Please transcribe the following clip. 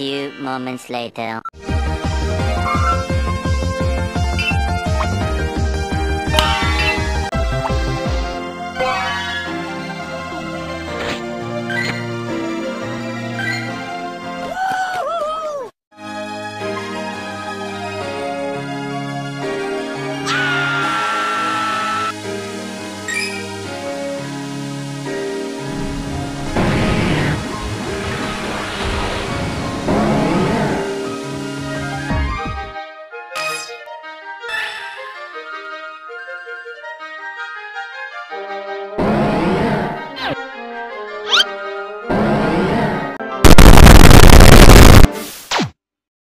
few moments later.